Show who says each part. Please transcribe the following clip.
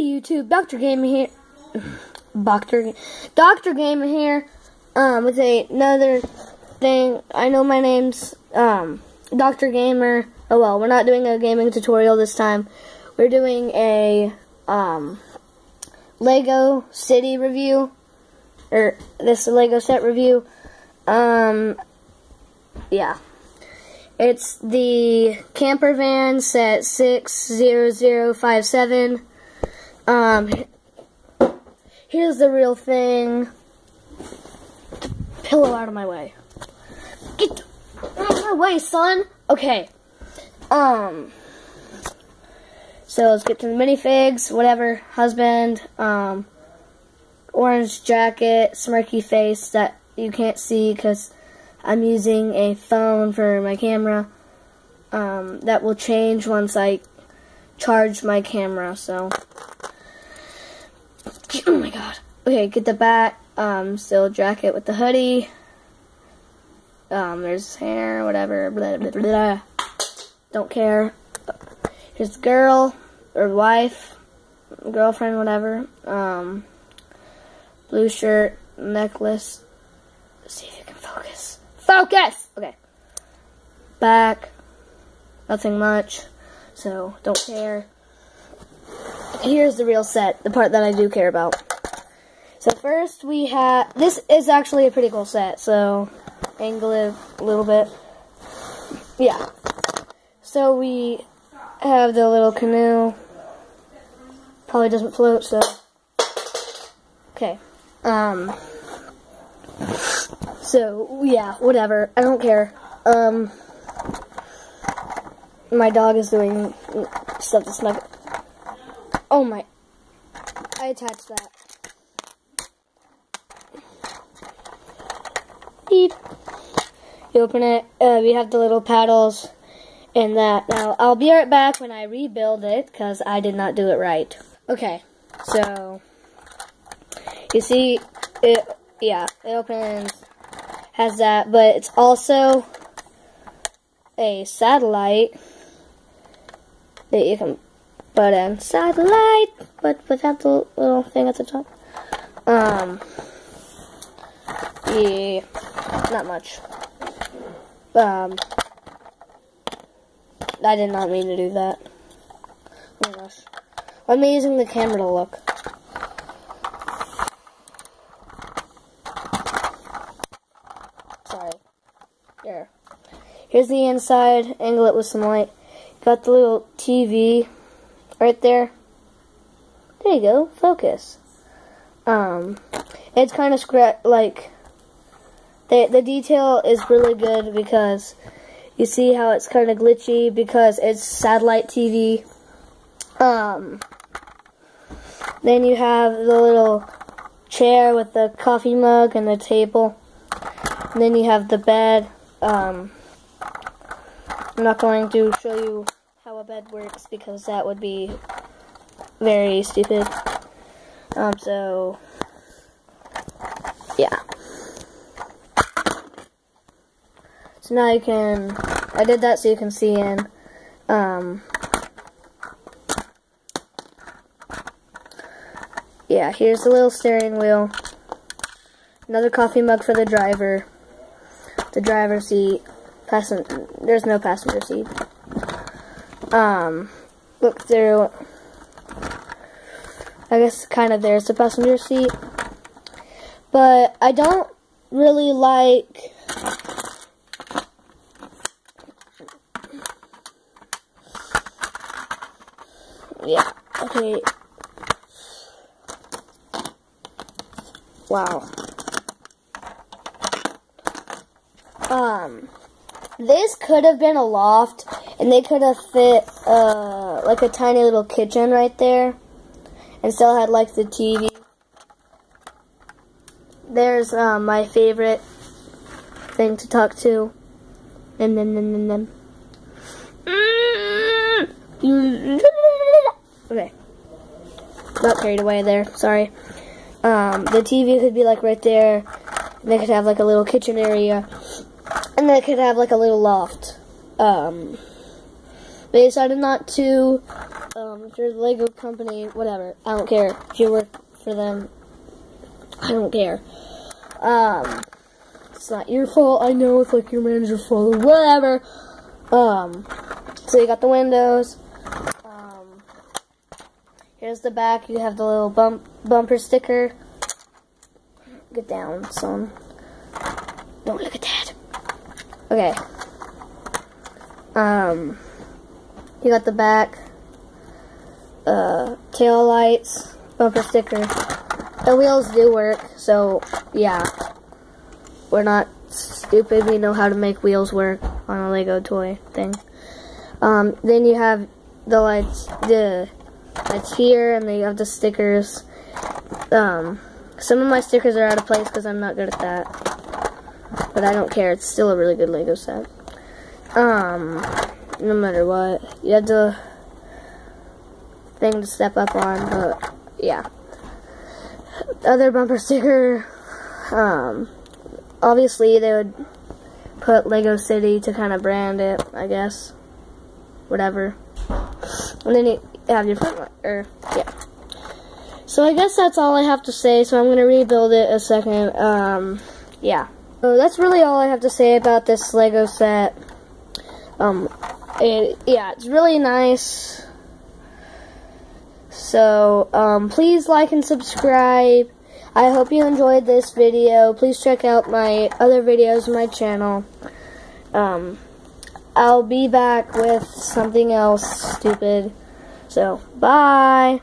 Speaker 1: YouTube, Dr. Gamer here. Doctor, Dr. Gamer here, um, with a, another thing. I know my name's, um, Dr. Gamer. Oh well, we're not doing a gaming tutorial this time. We're doing a, um, Lego City review, or this Lego set review. Um, yeah. It's the camper van set 60057. Um, here's the real thing. Pillow out of my way. Get out of my way, son. Okay. Um, so let's get to the minifigs, whatever. Husband, um, orange jacket, smirky face that you can't see because I'm using a phone for my camera. Um, that will change once I charge my camera, so. Oh my god. Okay, get the back, um, still jacket with the hoodie. Um, there's hair, whatever, blah, blah, blah, blah. Don't care. Here's the girl, or wife, girlfriend, whatever. Um, blue shirt, necklace. Let's see if you can focus. Focus! Okay. Back. Nothing much. So, don't care. Here's the real set, the part that I do care about. So first we have, this is actually a pretty cool set, so angle it a little bit. Yeah. So we have the little canoe. Probably doesn't float, so. Okay. Um. So, yeah, whatever. I don't care. Um. My dog is doing stuff to snug. Oh my. I attached that. Beep. You open it. Uh, we have the little paddles and that. Now, I'll be right back when I rebuild it because I did not do it right. Okay, so you see, it, yeah, it opens, has that, but it's also a satellite that you can put in. Satellite, but without the little thing at the top. Um, yeah, not much. Um, I did not mean to do that. Oh gosh. I'm using the camera to look. Sorry. There. Here's the inside. Angle it with some light. Got the little TV right there. There you go. Focus. Um, it's kind of scratch like the the detail is really good because you see how it's kind of glitchy because it's satellite TV. Um, then you have the little chair with the coffee mug and the table. And then you have the bed. Um, I'm not going to show you a bed works because that would be very stupid. Um, so, yeah. So now you can, I did that so you can see in, um, yeah, here's the little steering wheel. Another coffee mug for the driver. The driver's seat. Passen there's no passenger seat. Um, look through. I guess kind of there's the passenger seat. But I don't really like yeah. Okay. Wow. Um, this could have been a loft, and they could have fit, uh, like a tiny little kitchen right there, and still had, like, the TV. There's, um, my favorite thing to talk to. And then, then, then, then. Okay. Got carried away there. Sorry. Um, the TV could be like right there. They could have like a little kitchen area. And they could have like a little loft. Um, they decided not to Um, if you're the Lego company, whatever. I don't care. If you work for them, I don't care. Um, it's not your fault. I know it's like your manager's fault whatever. Um, so you got the windows. Um, here's the back. You have the little bump bumper sticker. Get down, son. Don't look at that. Okay. Um, you got the back, uh, tail lights, bumper sticker. The wheels do work, so yeah. We're not stupid. We know how to make wheels work on a Lego toy thing. Um, then you have the lights, the lights here, and then you have the stickers. Um, some of my stickers are out of place because I'm not good at that. But I don't care. It's still a really good Lego set. Um, no matter what. You have the thing to step up on, but yeah. Other bumper sticker, um, obviously they would put Lego City to kind of brand it, I guess. Whatever. And then you have your front, or, yeah. So I guess that's all I have to say, so I'm going to rebuild it a second. Um, yeah. So that's really all I have to say about this Lego set. Um, it, yeah, it's really nice. So, um, please like and subscribe. I hope you enjoyed this video. Please check out my other videos on my channel. Um, I'll be back with something else stupid. So, bye.